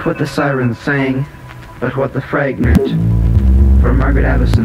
Not what the sirens sang, but what the fragment. from Margaret Avison.